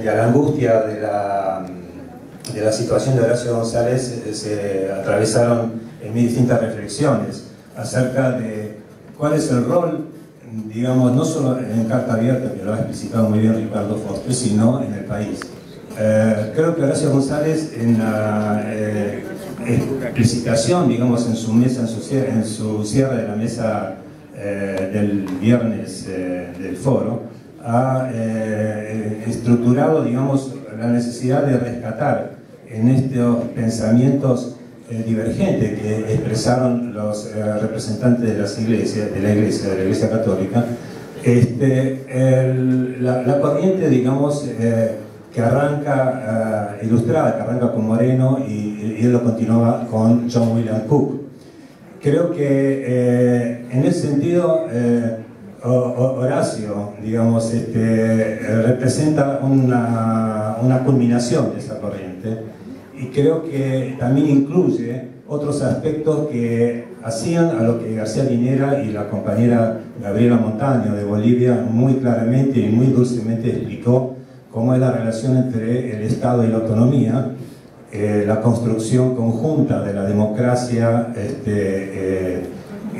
frente a la angustia de la, de la situación de Horacio González, eh, se atravesaron en mis distintas reflexiones acerca de cuál es el rol, digamos, no solo en Carta Abierta, que lo ha explicitado muy bien Ricardo Forte, sino en el país. Eh, creo que Horacio González en la eh, explicitación, digamos, en su mesa, en su cierre, en su cierre de la mesa eh, del viernes del foro, ha estructurado, digamos, la necesidad de rescatar en estos pensamientos divergentes que expresaron los representantes de las iglesias, de la iglesia, de la iglesia católica, este, la, corriente, digamos, que arranca ilustrada, que arranca con Moreno y, y, él lo continúa con John William Cook. Creo que eh, en ese sentido eh, Horacio, digamos, este, representa una, una culminación de esa corriente. Y creo que también incluye otros aspectos que hacían a lo que García Linera y la compañera Gabriela Montaño de Bolivia muy claramente y muy dulcemente explicó cómo es la relación entre el Estado y la autonomía, eh, la construcción conjunta de la democracia este, eh,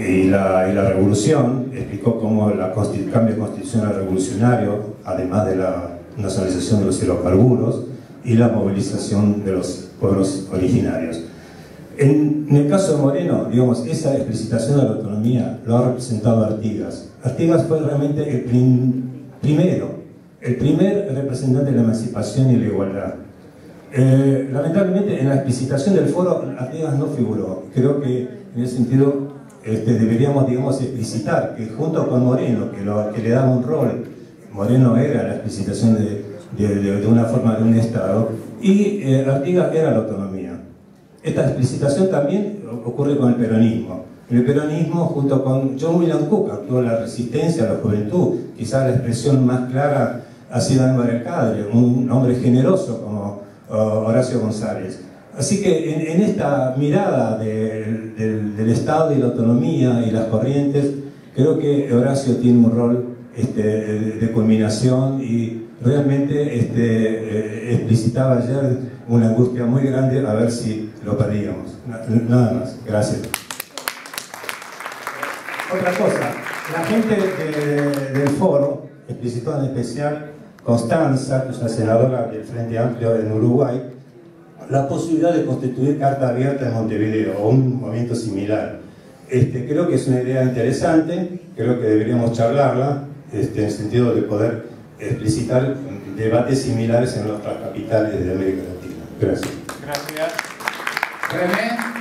y, la, revolución, explicó cómo el cambio constitucional revolucionario, además de la nacionalización de los hidrocarburos y la movilización de los pueblos originarios. En, el caso de Moreno, digamos, esa explicitación de la autonomía lo ha representado Artigas. Artigas fue realmente el primero el primer representante de la emancipación y la igualdad. Eh, lamentablemente en la explicitación del foro Artigas no figuró. Creo que en ese sentido este, deberíamos digamos, explicitar que junto con Moreno, que, lo, que le daba un rol, Moreno era la explicitación de, una forma de un Estado, y eh, Artigas era la autonomía. Esta explicitación también ocurre con el peronismo. el peronismo, junto con John William Cook, actuó la resistencia a la juventud, quizás la expresión más clara ha sido Álvaro Cadre, un hombre generoso como Horacio González. Así que en, esta mirada del, Estado y la autonomía y las corrientes, creo que Horacio tiene un rol este, de culminación y realmente este, eh, explicitaba ayer una angustia muy grande a ver si lo perdíamos. Nada más. Gracias. Otra cosa, la gente del foro explicitó en especial Constanza, que es una senadora del Frente Amplio en Uruguay, la posibilidad de constituir carta abierta en Montevideo o un movimiento similar. Este, creo que es una idea interesante, creo que deberíamos charlarla este, en el sentido de poder explicitar debates similares en otras capitales de América Latina. Gracias. Gracias. René.